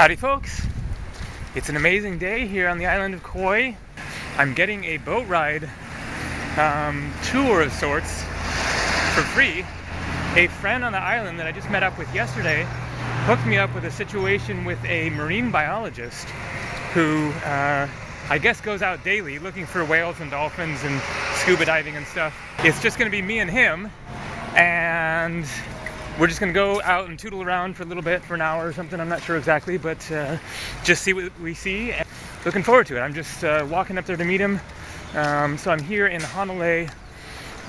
Howdy folks! It's an amazing day here on the island of Kauai. I'm getting a boat ride um, tour of sorts for free. A friend on the island that I just met up with yesterday hooked me up with a situation with a marine biologist who uh, I guess goes out daily looking for whales and dolphins and scuba diving and stuff. It's just gonna be me and him and we're just gonna go out and tootle around for a little bit for an hour or something. I'm not sure exactly, but uh, just see what we see. Looking forward to it. I'm just uh, walking up there to meet him. Um, so I'm here in Hanalei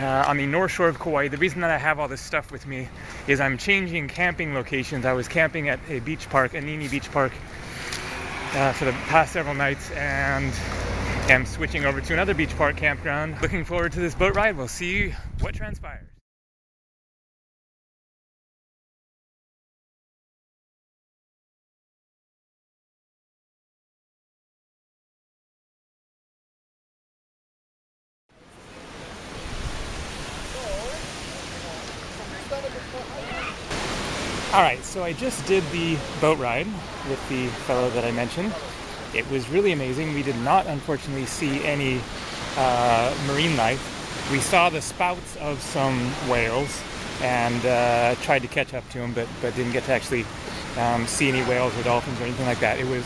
uh, on the north shore of Kauai. The reason that I have all this stuff with me is I'm changing camping locations. I was camping at a beach park, Anini Beach Park, uh, for the past several nights and am switching over to another beach park campground. Looking forward to this boat ride. We'll see what transpires. All right, so I just did the boat ride with the fellow that I mentioned. It was really amazing. We did not, unfortunately, see any uh, marine life. We saw the spouts of some whales and uh, tried to catch up to them, but, but didn't get to actually um, see any whales or dolphins or anything like that. It was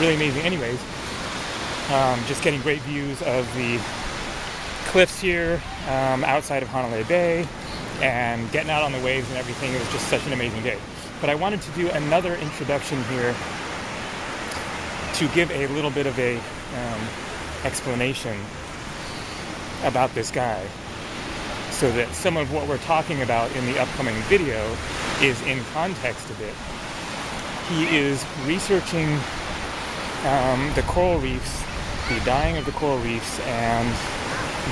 really amazing, anyways. Um, just getting great views of the cliffs here um, outside of Hanalei Bay, and getting out on the waves and everything. It was just such an amazing day. But I wanted to do another introduction here to give a little bit of a um, explanation about this guy so that some of what we're talking about in the upcoming video is in context a bit. He is researching um, the coral reefs, the dying of the coral reefs, and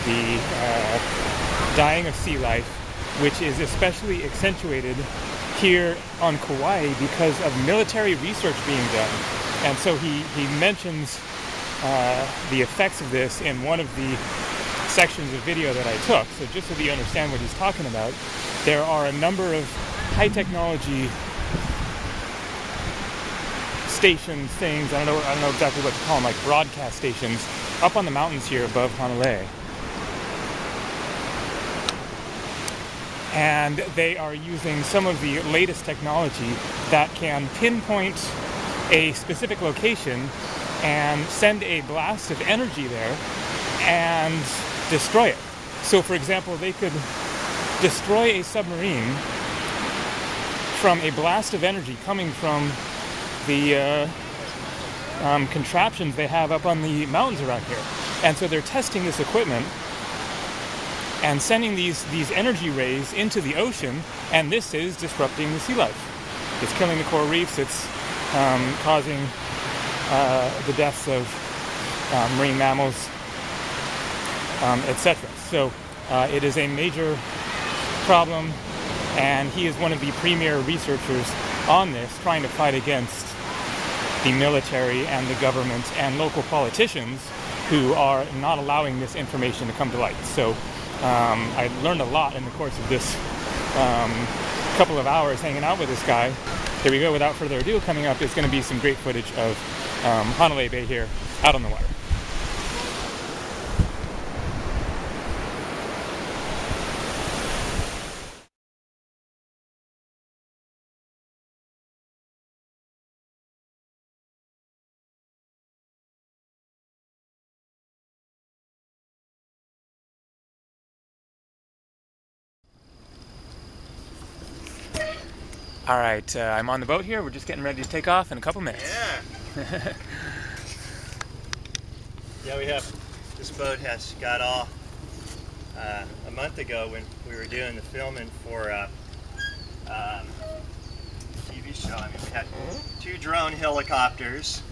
the uh, dying of sea life which is especially accentuated here on Kauai because of military research being done. And so he, he mentions uh, the effects of this in one of the sections of video that I took. So just so that you understand what he's talking about, there are a number of high technology stations, things, I don't know, I don't know exactly what to call them, like broadcast stations, up on the mountains here above Hanalei. And they are using some of the latest technology that can pinpoint a specific location and send a blast of energy there and destroy it. So, for example, they could destroy a submarine from a blast of energy coming from the uh, um, contraptions they have up on the mountains around here. And so they're testing this equipment and sending these, these energy rays into the ocean, and this is disrupting the sea life. It's killing the coral reefs, it's um, causing uh, the deaths of uh, marine mammals, um, etc. So uh, it is a major problem, and he is one of the premier researchers on this, trying to fight against the military and the government and local politicians who are not allowing this information to come to light. So um, I learned a lot in the course of this um, couple of hours hanging out with this guy. Here we go. Without further ado, coming up is going to be some great footage of um, Bay here out on the water. All right, uh, I'm on the boat here. We're just getting ready to take off in a couple minutes. Yeah. yeah, we have. This boat has got off uh, a month ago when we were doing the filming for uh, um, TV show. I mean, we had two drone helicopters,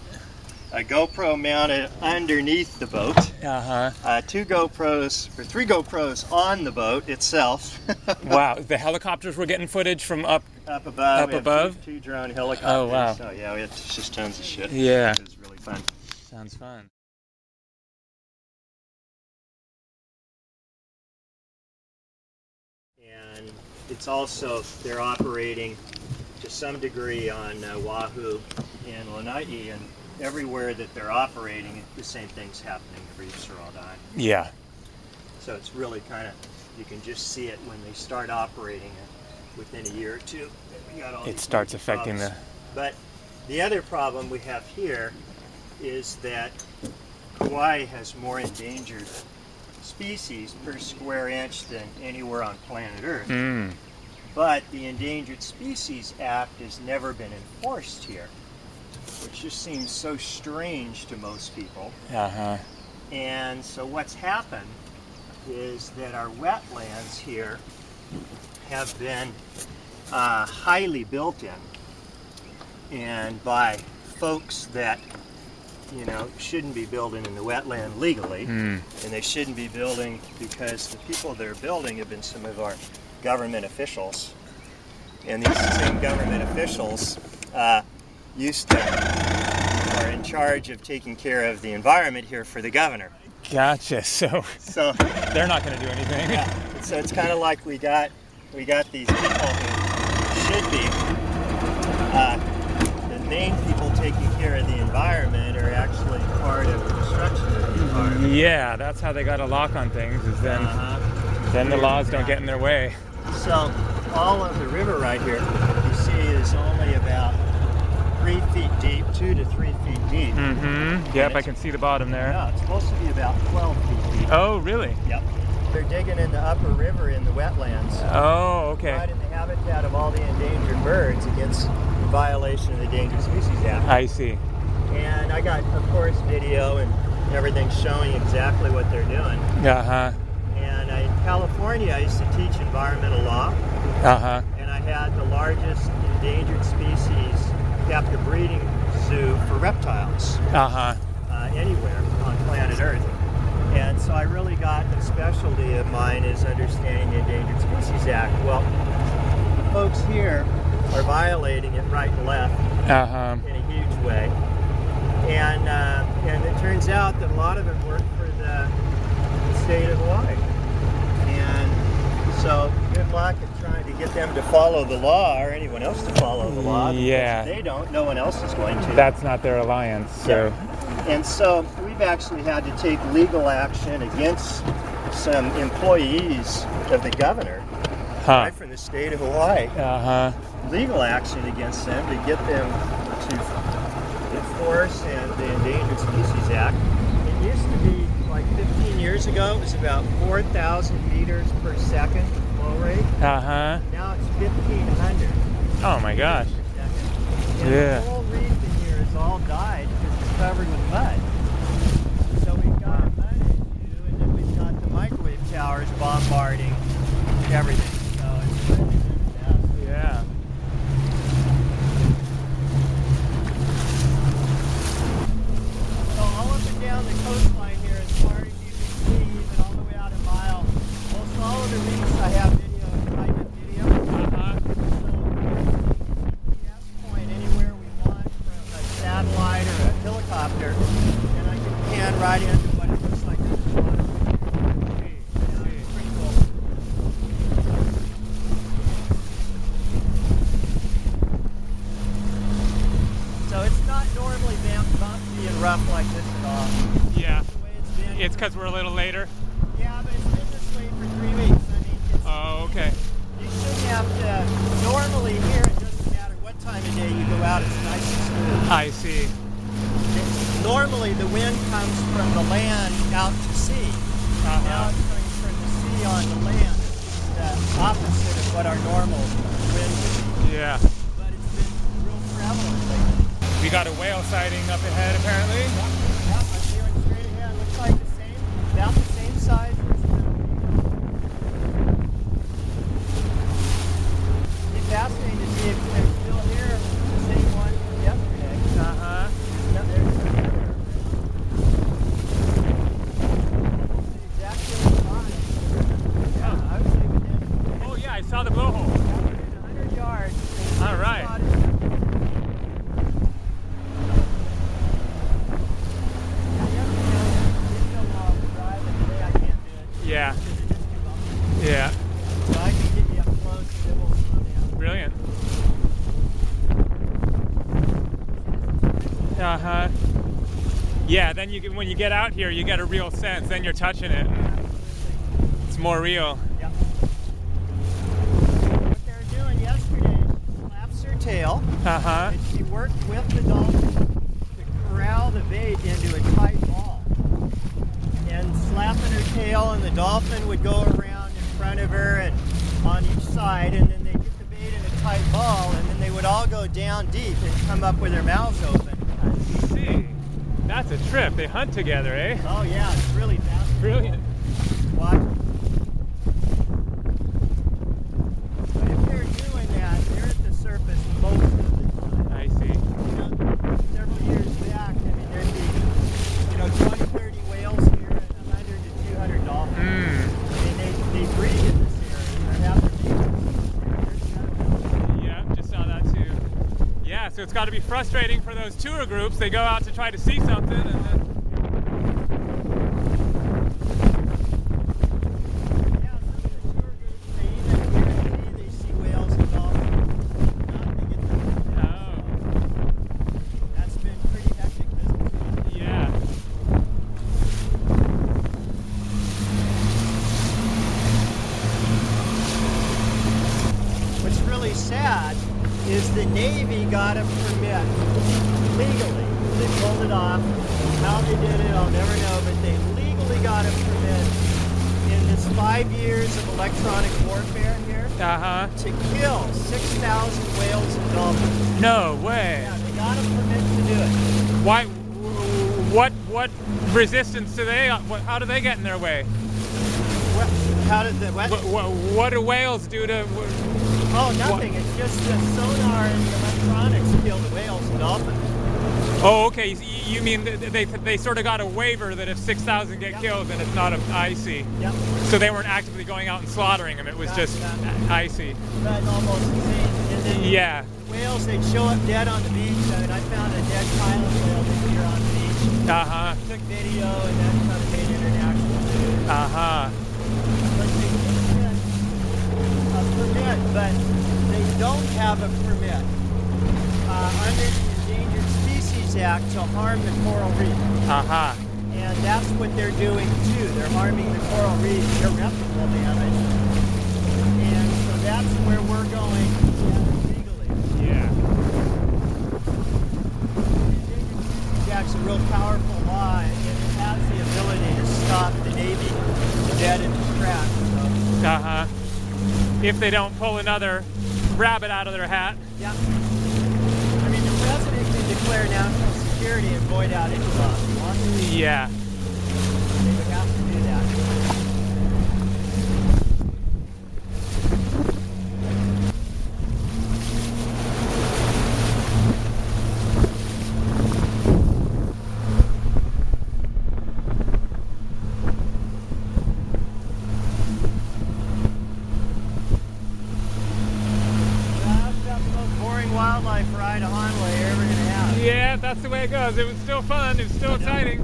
a GoPro mounted underneath the boat, Uh-huh. uh, two GoPros or three GoPros on the boat itself. wow, the helicopters were getting footage from up. Up above. Up above? Two, two drone helicopters. Oh, wow. So yeah, we had just tons of shit. Yeah. It was really fun. Sounds fun. and it's also they're operating to some degree on uh, Oahu and Lanai, and everywhere that they're operating, the same thing's happening. The reefs are all dying. Yeah. So it's really kind of, you can just see it when they start operating it within a year or two. We got all It starts affecting the. But the other problem we have here is that Hawaii has more endangered species per square inch than anywhere on planet Earth. Mm. But the Endangered Species Act has never been enforced here, which just seems so strange to most people. Uh huh. And so what's happened is that our wetlands here have been uh, highly built in and by folks that you know shouldn't be building in the wetland legally Mm. and they shouldn't be building because the people they're building have been some of our government officials and these same government officials uh, used to are in charge of taking care of the environment here for the governor Gotcha. So so they're not going to do anything. yeah, so it's kind of like we got we got these people who should be uh, the main people taking care of the environment are actually part of the destruction of the environment. Yeah, that's how they got a lock on things. Is then Uh-huh. then the laws don't get in their way. So all of the river right here, you see, is only about three feet deep, two to three feet deep. Mm-hmm. Yep, I can see the bottom there. No, it's supposed to be about 12 feet deep. Oh, really? Yep. They're digging in the upper river in the wetlands. Oh, okay. right in the habitat of all the endangered birds against violation of the Endangered Species Act. I see. And I got, of course, video and everything showing exactly what they're doing. Uh huh. And I, in California, I used to teach environmental law, Uh huh. and I had the largest endangered species captive breeding zoo for reptiles Uh huh. uh, anywhere on planet Earth. And so I really got a specialty of mine is understanding the Endangered Species Act. Well, the folks here are violating it right and left Uh huh. in a huge way. And uh, and it turns out that a lot of them work for the, the state of Hawaii. And so good luck at trying to get them to follow the law or anyone else to follow the law. Yeah. If they don't, no one else is going to. That's not their alliance. So. And so we've actually had to take legal action against some employees of the governor, Huh. right from the state of Hawaii. Uh huh. Legal action against them to get them to enforce and the Endangered Species Act. It used to be like 15 years ago, it was about 4,000 meters per second flow rate. Uh huh. Now it's 1,500 Oh my gosh. And Yeah. the whole reef in here is all died covered with mud. So we've got mud issue, and then we've got the microwave towers bombarding everything. So. Yeah. So all up and down the coastline here, as far as you can see, even all the way out a mile, most all of the reefs I have video, I get video. Uh-huh. So GPS point anywhere we want from a satellite or a helicopter, and I can pan right into what it looks like at the bottom. Yeah, it's pretty cool. So it's not normally bump- bumpy and rough like this at all. Yeah. The way it's. Because we're a little later. Yeah, but it's been this way for three weeks. I mean, it's, Oh, okay. you shouldn't have to. Normally here, it doesn't matter what time of day you go out. It's nice and smooth. I see. Normally the wind comes from the land out to sea. Now Uh-huh. it's coming from the sea on the land. It's the opposite of what our normal wind would be. Yeah. But it's been real prevalent lately. We got a whale sighting up ahead, apparently. Yeah, steering straight ahead. Looks like the same, about the same size as the. Be fascinating to see if they're still here, the same one from yesterday. Uh huh. No, there's another. Exactly Yeah, I would say within Oh yeah, I saw the blowhole. 100 yards. All right. Video log driving today I can't do. Uh huh. Yeah, then you when you get out here, you get a real sense. Then you're touching it. It's more real. Yep. What they were doing yesterday, she flaps her tail, Uh huh. and she worked with the dolphin to corral the bait into a tight ball. And slapping her tail, and the dolphin would go around in front of her and on each side, and then they'd get the bait in a tight ball, and then they would all go down deep and come up with their mouths open. That's a trip. They hunt together, eh? Oh yeah, it's really fascinating. Brilliant. Watch. But if they're doing that, they're at the surface most of the time. I see. You know, several years back, I mean, there'd be, you know, 20, 30 whales here and 100 to 200 dolphins. Mm. I mean, they, they breed in this area. They have their babies in this area. Yeah, just saw that too. Yeah, so it's got to be frustrating for those tour groups. They go out to try to see something, and then Yeah, some of the tour groups, they even guarantee they see whales and dolphins. Not they get them. oh, That's been pretty hectic business. yeah. What's really sad is the Navy got a permit legally. They pulled it off. How they did it, I'll never know, but they legally got a permit in this five years of electronic warfare here Uh huh. to kill 6,000 whales and dolphins. No way. Yeah, they got a permit to do it. Why? What? What resistance do they? What, how do they get in their way? What, how did the, what? What, what, what do whales do to? Oh, nothing. It's just the sonar and the electronics kill the whales and dolphins. Oh, okay. You- mean th- they they sort of got a waiver that if six thousand get Yep. killed, then it's not a. I see. Yep. So they weren't actively going out and slaughtering them. It was just. yeah. I see. But almost insane. Yeah. whales, they'd show up dead on the beach. I mean, I found a dead pilot whale this year on the beach. Uh huh. Took video, and that kind of made international news. Uh huh. But they get a permit, but they don't have a permit uh, under Act to harm the coral reef. Uh huh. And that's what they're doing too. They're harming the coral reef, irreparable damage. And so that's where we're going legally. Yeah. Jack's a real powerful law, and it has the ability to stop the Navy dead in its tracks. So, Uh huh. If they don't pull another rabbit out of their hat. yeah. I mean, the president can declare national security and void out to. Yeah. They would have to do that. That's about the most boring wildlife ride a Hanway you're ever gonna have. Yeah, that's the way it goes. It was still fun. It was still exciting.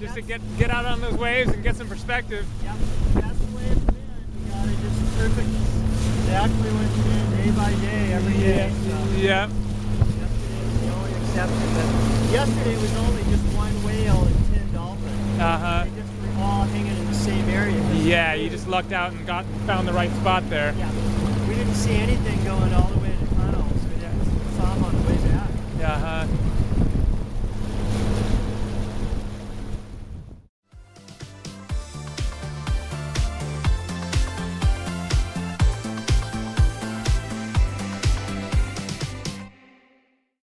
Just to get get out on those waves and get some perspective. Yep, that's the way it's been. You gotta just perfect exactly what's been day by day, every day. So Yeah. yesterday was the only exception, but yesterday was only just one whale and ten dolphins. Uh huh. They just were all hanging in the same area. Yeah, you just lucked out and got found the right spot there. Yeah. We didn't see anything going all the way to the tunnels. We saw them on the way back. Uh huh.